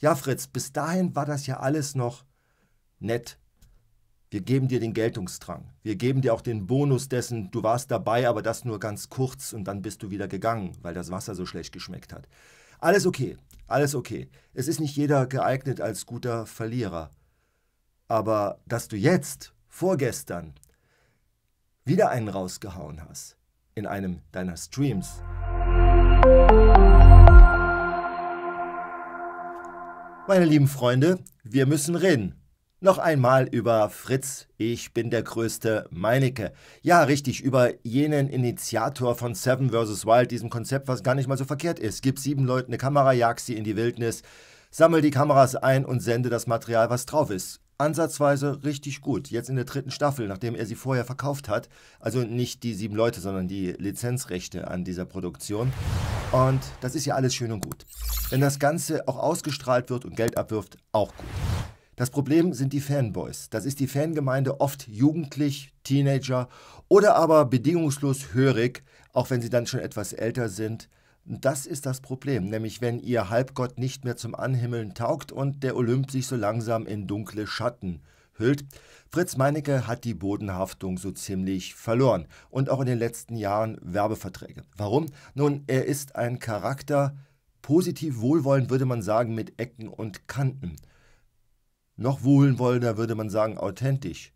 Ja, Fritz, bis dahin war das ja alles noch nett. Wir geben dir den Geltungsdrang. Wir geben dir auch den Bonus dessen, du warst dabei, aber das nur ganz kurz und dann bist du wieder gegangen, weil das Wasser so schlecht geschmeckt hat. Alles okay, alles okay. Es ist nicht jeder geeignet als guter Verlierer. Aber dass du jetzt, vorgestern, wieder einen rausgehauen hast in einem deiner Streams. Meine lieben Freunde, wir müssen reden. Noch einmal über Fritz, ich bin der größte Meinecke. Ja, richtig, über jenen Initiator von Seven vs. Wild, diesem Konzept, was gar nicht mal so verkehrt ist. Gib sieben Leuten eine Kamera, jag sie in die Wildnis, sammel die Kameras ein und sende das Material, was drauf ist. Ansatzweise richtig gut. Jetzt in der dritten Staffel, nachdem er sie vorher verkauft hat. Also nicht die sieben Leute, sondern die Lizenzrechte an dieser Produktion. Und das ist ja alles schön und gut. Wenn das Ganze auch ausgestrahlt wird und Geld abwirft, auch gut. Das Problem sind die Fanboys. Das ist die Fangemeinde oft jugendlich, Teenager oder aber bedingungslos hörig, auch wenn sie dann schon etwas älter sind. Das ist das Problem, nämlich wenn ihr Halbgott nicht mehr zum Anhimmeln taugt und der Olymp sich so langsam in dunkle Schatten hüllt. Fritz Meinecke hat die Bodenhaftung so ziemlich verloren und auch in den letzten Jahren Werbeverträge. Warum? Nun, er ist ein Charakter, positiv wohlwollend würde man sagen, mit Ecken und Kanten. Noch wohlwollender würde man sagen authentisch.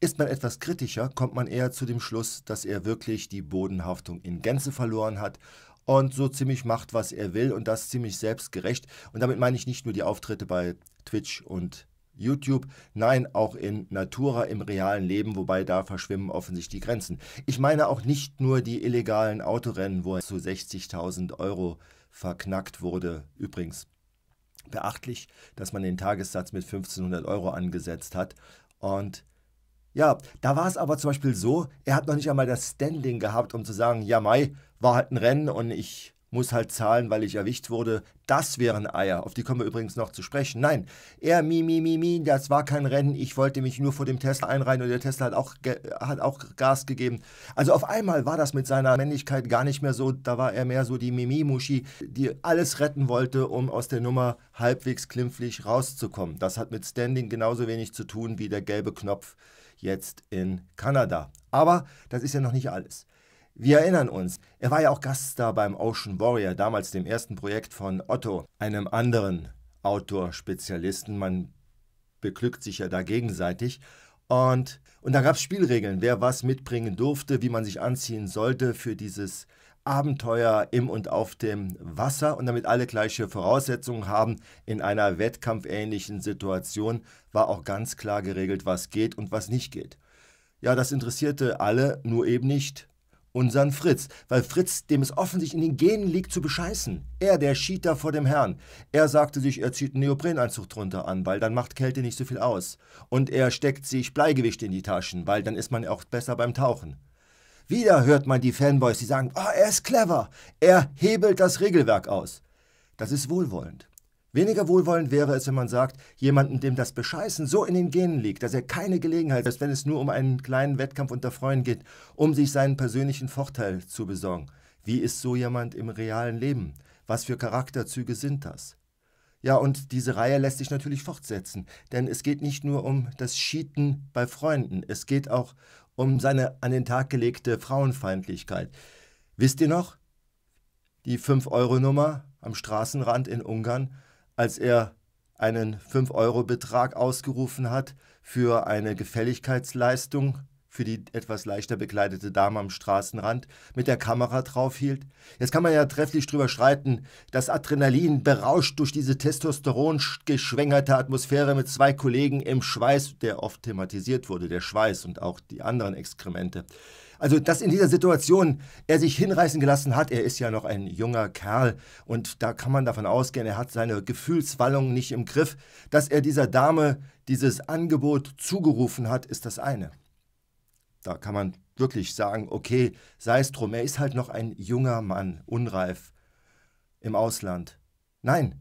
Ist man etwas kritischer, kommt man eher zu dem Schluss, dass er wirklich die Bodenhaftung in Gänze verloren hat und so ziemlich macht, was er will und das ziemlich selbstgerecht. Und damit meine ich nicht nur die Auftritte bei Twitch und YouTube, nein, auch in Natura im realen Leben, wobei da verschwimmen offensichtlich die Grenzen. Ich meine auch nicht nur die illegalen Autorennen, wo er zu 60.000 Euro verknackt wurde. Übrigens, beachtlich, dass man den Tagessatz mit 1500 Euro angesetzt hat. Und ja, da war es aber zum Beispiel so, er hat noch nicht einmal das Standing gehabt, um zu sagen, ja, Mai war halt ein Rennen und ich muss halt zahlen, weil ich erwischt wurde. Das wären Eier, auf die kommen wir übrigens noch zu sprechen. Nein, er, mi, mi, mi, mi, das war kein Rennen, ich wollte mich nur vor dem Tesla einreihen und der Tesla hat auch, hat auch Gas gegeben. Also auf einmal war das mit seiner Männlichkeit gar nicht mehr so, da war er mehr so die Mimi-Muschi, die alles retten wollte, um aus der Nummer halbwegs klimpflich rauszukommen. Das hat mit Standing genauso wenig zu tun wie der gelbe Knopf jetzt in Kanada. Aber das ist ja noch nicht alles. Wir erinnern uns, er war ja auch Gaststar beim Ocean Warrior, damals dem ersten Projekt von Otto, einem anderen Outdoor-Spezialisten. Man beglückt sich ja da gegenseitig. Und, und da gab es Spielregeln, wer was mitbringen durfte, wie man sich anziehen sollte für dieses Abenteuer im und auf dem Wasser. Und damit alle gleiche Voraussetzungen haben in einer wettkampfähnlichen Situation, war auch ganz klar geregelt, was geht und was nicht geht. Ja, das interessierte alle, nur eben nicht unseren Fritz, weil Fritz, dem es offensichtlich in den Genen liegt, zu bescheißen. Er, der Cheater vor dem Herrn. Er sagte sich, er zieht einen Neoprenanzug drunter an, weil dann macht Kälte nicht so viel aus. Und er steckt sich Bleigewicht in die Taschen, weil dann ist man auch besser beim Tauchen. Wieder hört man die Fanboys, die sagen, oh, er ist clever, er hebelt das Regelwerk aus. Das ist wohlwollend. Weniger wohlwollend wäre es, wenn man sagt, jemanden, dem das Bescheißen so in den Genen liegt, dass er keine Gelegenheit hat, wenn es nur um einen kleinen Wettkampf unter Freunden geht, um sich seinen persönlichen Vorteil zu besorgen. Wie ist so jemand im realen Leben? Was für Charakterzüge sind das? Ja, und diese Reihe lässt sich natürlich fortsetzen, denn es geht nicht nur um das Cheaten bei Freunden, es geht auch um seine an den Tag gelegte Frauenfeindlichkeit. Wisst ihr noch? Die 5-Euro-Nummer am Straßenrand in Ungarn, als er einen 5-Euro-Betrag ausgerufen hat für eine Gefälligkeitsleistung für die etwas leichter bekleidete Dame am Straßenrand mit der Kamera draufhielt. Jetzt kann man ja trefflich drüber streiten, das Adrenalin berauscht durch diese Testosteron geschwängerte Atmosphäre mit zwei Kollegen im Schweiß, der oft thematisiert wurde, der Schweiß und auch die anderen Exkremente. Also, dass in dieser Situation er sich hinreißen gelassen hat, er ist ja noch ein junger Kerl und da kann man davon ausgehen, er hat seine Gefühlswallung nicht im Griff. Dass er dieser Dame dieses Angebot zugerufen hat, ist das eine. Da kann man wirklich sagen, okay, sei es drum, er ist halt noch ein junger Mann, unreif, im Ausland. Nein,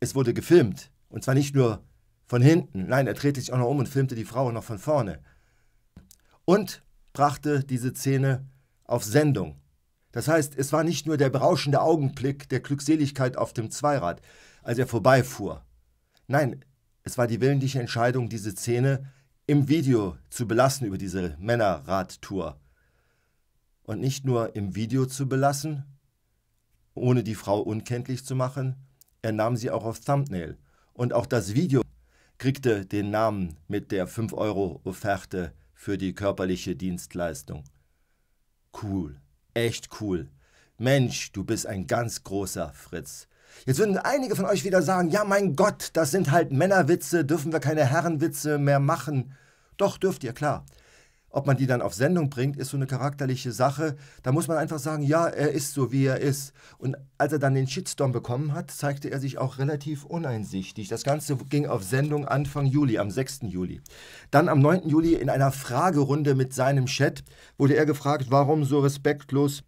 es wurde gefilmt. Und zwar nicht nur von hinten. Nein, er drehte sich auch noch um und filmte die Frau noch von vorne. Und brachte diese Szene auf Sendung. Das heißt, es war nicht nur der berauschende Augenblick der Glückseligkeit auf dem Zweirad. als er vorbeifuhr. Nein, es war die willentliche Entscheidung, diese Szene im Video zu belassen über diese Männerradtour. Und nicht nur im Video zu belassen, ohne die Frau unkenntlich zu machen, er nahm sie auch auf Thumbnail. Und auch das Video kriegte den Namen mit der 5-Euro-Offerte für die körperliche Dienstleistung. Cool, echt cool. Mensch, du bist ein ganz großer Fritz. Jetzt würden einige von euch wieder sagen, ja mein Gott, das sind halt Männerwitze, dürfen wir keine Herrenwitze mehr machen. Doch, dürft ihr, klar. Ob man die dann auf Sendung bringt, ist so eine charakterliche Sache. Da muss man einfach sagen, ja, er ist so, wie er ist. Und als er dann den Shitstorm bekommen hat, zeigte er sich auch relativ uneinsichtig. Das Ganze ging auf Sendung Anfang Juli, am 6. Juli. Dann am 9. Juli in einer Fragerunde mit seinem Chat wurde er gefragt, warum so respektlos.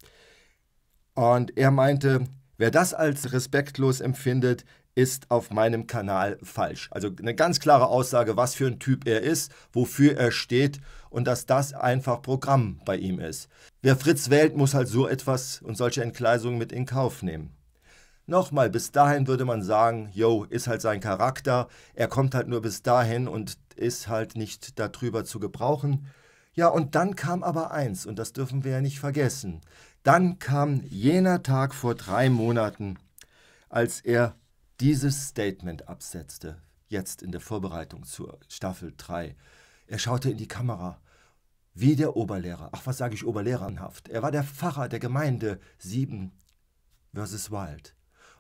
Und er meinte, wer das als respektlos empfindet, ist auf meinem Kanal falsch. Also eine ganz klare Aussage, was für ein Typ er ist, wofür er steht und dass das einfach Programm bei ihm ist. Wer Fritz wählt, muss halt so etwas und solche Entgleisungen mit in Kauf nehmen. Nochmal, bis dahin würde man sagen, yo, ist halt sein Charakter, er kommt halt nur bis dahin und ist halt nicht darüber zu gebrauchen. Ja, und dann kam aber eins, und das dürfen wir ja nicht vergessen. Dann kam jener Tag vor drei Monaten, als er dieses Statement absetzte, jetzt in der Vorbereitung zur Staffel 3. Er schaute in die Kamera, wie der Oberlehrer, ach was sage ich Oberlehrernhaft, er war der Pfarrer der Gemeinde 7 versus Wild.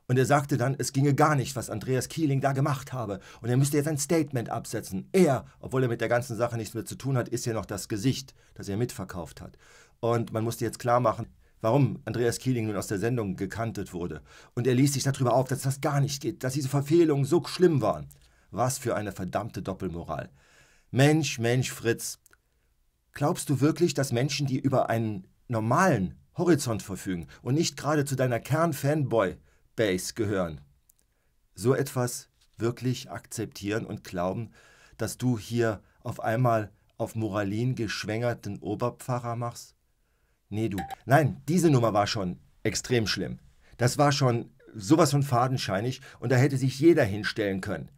Und er sagte dann, es ginge gar nicht, was Andreas Kieling da gemacht habe. Und er müsste jetzt ein Statement absetzen. Er, obwohl er mit der ganzen Sache nichts mehr zu tun hat, ist ja noch das Gesicht, das er mitverkauft hat. Und man musste jetzt klar machen, warum Andreas Kieling nun aus der Sendung gekantet wurde. Und er ließ sich darüber auf, dass das gar nicht geht, dass diese Verfehlungen so schlimm waren. Was für eine verdammte Doppelmoral. Mensch, Mensch, Fritz. Glaubst du wirklich, dass Menschen, die über einen normalen Horizont verfügen und nicht gerade zu deiner Kern-Fanboy-Base gehören, so etwas wirklich akzeptieren und glauben, dass du hier auf einmal auf Moralin geschwängerten Oberpfarrer machst? Nee, du. Nein, diese Nummer war schon extrem schlimm. Das war schon sowas von fadenscheinig und da hätte sich jeder hinstellen können.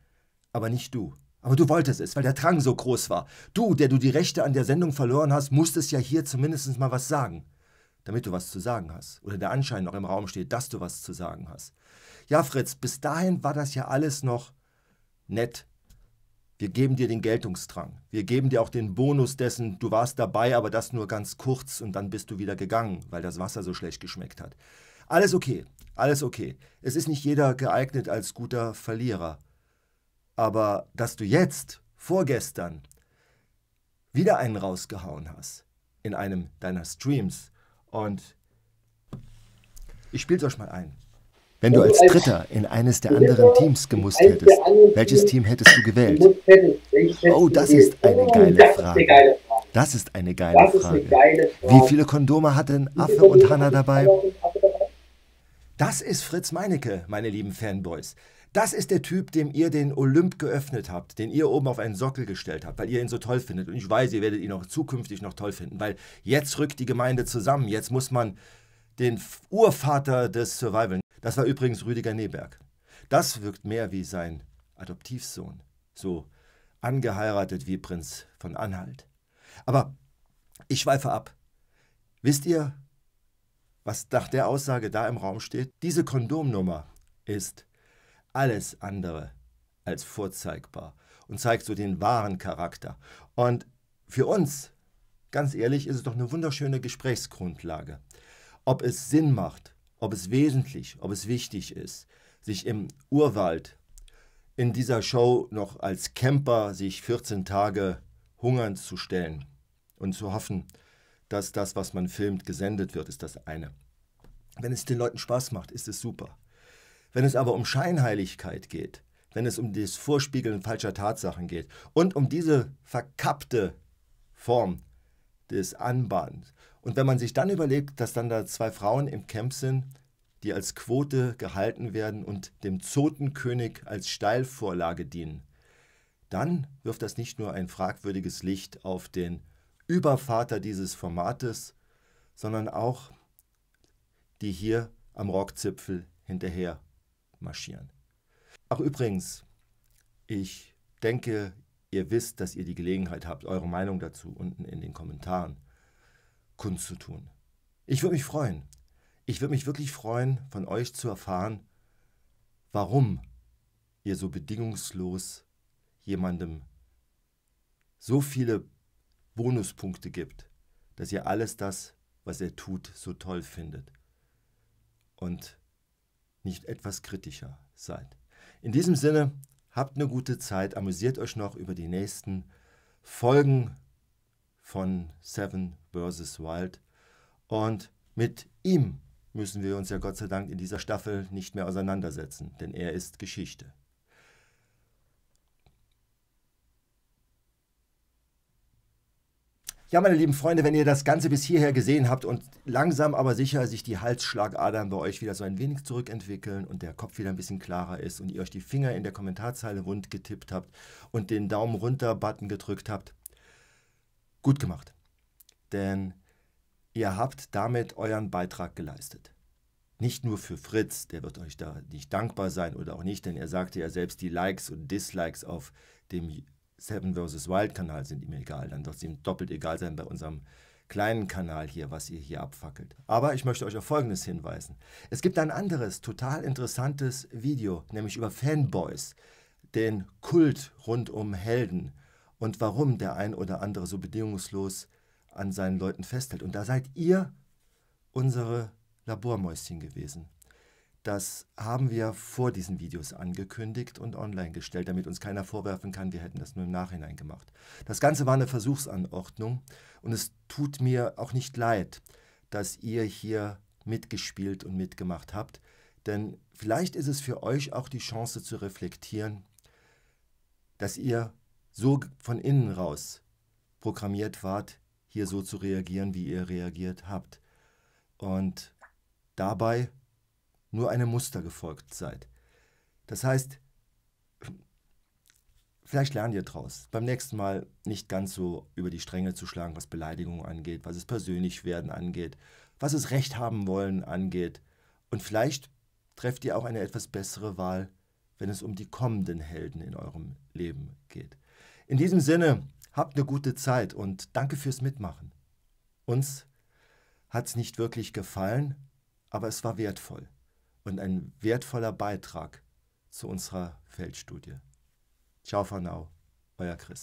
Aber nicht du. Aber du wolltest es, weil der Drang so groß war. Du, der du die Rechte an der Sendung verloren hast, musstest ja hier zumindest mal was sagen. Damit du was zu sagen hast. Oder der Anschein noch im Raum steht, dass du was zu sagen hast. Ja, Fritz, bis dahin war das ja alles noch nett wir geben dir den Geltungsdrang. Wir geben dir auch den Bonus dessen, du warst dabei, aber das nur ganz kurz und dann bist du wieder gegangen, weil das Wasser so schlecht geschmeckt hat. Alles okay, alles okay. Es ist nicht jeder geeignet als guter Verlierer. Aber dass du jetzt, vorgestern, wieder einen rausgehauen hast in einem deiner Streams und ich spiel's euch mal ein. Wenn du als Dritter in eines der anderen Teams gemusst hättest, welches Team hättest du gewählt? Oh, das ist eine geile Frage. Das ist eine geile Frage. Wie viele Kondome hatten Affe und Hanna dabei? Das ist Fritz Meinecke, meine lieben Fanboys. Das ist der Typ, dem ihr den Olymp geöffnet habt, den ihr oben auf einen Sockel gestellt habt, weil ihr ihn so toll findet. Und ich weiß, ihr werdet ihn auch zukünftig noch toll finden, weil jetzt rückt die Gemeinde zusammen. Jetzt muss man den Urvater des Survival das war übrigens Rüdiger Neberg. Das wirkt mehr wie sein Adoptivsohn, so angeheiratet wie Prinz von Anhalt. Aber ich schweife ab. Wisst ihr, was nach der Aussage da im Raum steht? Diese Kondomnummer ist alles andere als vorzeigbar und zeigt so den wahren Charakter. Und für uns, ganz ehrlich, ist es doch eine wunderschöne Gesprächsgrundlage. Ob es Sinn macht, ob es wesentlich, ob es wichtig ist, sich im Urwald in dieser Show noch als Camper sich 14 Tage hungern zu stellen und zu hoffen, dass das, was man filmt, gesendet wird, ist das eine. Wenn es den Leuten Spaß macht, ist es super. Wenn es aber um Scheinheiligkeit geht, wenn es um das Vorspiegeln falscher Tatsachen geht und um diese verkappte Form des Anbahnens und wenn man sich dann überlegt, dass dann da zwei Frauen im Camp sind, die als Quote gehalten werden und dem Zotenkönig als Steilvorlage dienen, dann wirft das nicht nur ein fragwürdiges Licht auf den Übervater dieses Formates, sondern auch die hier am Rockzipfel hinterher marschieren. Ach übrigens, ich denke, ihr wisst, dass ihr die Gelegenheit habt, eure Meinung dazu unten in den Kommentaren kundzutun. Ich würde mich freuen. Ich würde mich wirklich freuen, von euch zu erfahren, warum ihr so bedingungslos jemandem so viele Bonuspunkte gibt, dass ihr alles das, was er tut, so toll findet und nicht etwas kritischer seid. In diesem Sinne, habt eine gute Zeit, amüsiert euch noch über die nächsten Folgen von Seven vs. Wild und mit ihm müssen wir uns ja Gott sei Dank in dieser Staffel nicht mehr auseinandersetzen, denn er ist Geschichte. Ja, meine lieben Freunde, wenn ihr das Ganze bis hierher gesehen habt und langsam aber sicher sich die Halsschlagadern bei euch wieder so ein wenig zurückentwickeln und der Kopf wieder ein bisschen klarer ist und ihr euch die Finger in der Kommentarzeile wund getippt habt und den Daumen runter Button gedrückt habt, gut gemacht. Denn ihr habt damit euren Beitrag geleistet. Nicht nur für Fritz, der wird euch da nicht dankbar sein oder auch nicht, denn er sagte ja selbst, die Likes und Dislikes auf dem Seven vs. Wild Kanal sind ihm egal. Dann wird es ihm doppelt egal sein bei unserem kleinen Kanal hier, was ihr hier abfackelt. Aber ich möchte euch auf Folgendes hinweisen. Es gibt ein anderes, total interessantes Video, nämlich über Fanboys, den Kult rund um Helden und warum der ein oder andere so bedingungslos an seinen Leuten festhält. Und da seid ihr unsere Labormäuschen gewesen. Das haben wir vor diesen Videos angekündigt und online gestellt, damit uns keiner vorwerfen kann, wir hätten das nur im Nachhinein gemacht. Das Ganze war eine Versuchsanordnung und es tut mir auch nicht leid, dass ihr hier mitgespielt und mitgemacht habt, denn vielleicht ist es für euch auch die Chance zu reflektieren, dass ihr so von innen raus programmiert wart, hier so zu reagieren, wie ihr reagiert habt. Und dabei nur einem Muster gefolgt seid. Das heißt, vielleicht lernt ihr daraus. Beim nächsten Mal nicht ganz so über die Stränge zu schlagen, was Beleidigungen angeht, was es persönlich werden angeht, was es Recht haben wollen angeht. Und vielleicht trefft ihr auch eine etwas bessere Wahl, wenn es um die kommenden Helden in eurem Leben geht. In diesem Sinne, habt eine gute Zeit und danke fürs Mitmachen. Uns hat es nicht wirklich gefallen, aber es war wertvoll und ein wertvoller Beitrag zu unserer Feldstudie. Ciao for now, euer Chris.